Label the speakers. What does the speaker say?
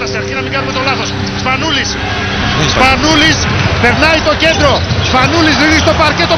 Speaker 1: κατάσταση. Αρχή να μην κάνουμε το λάθος. Σπανούλης. Σπανούλης περνάει το κέντρο. Σπανούλης ρίχνει στο παρκέ το.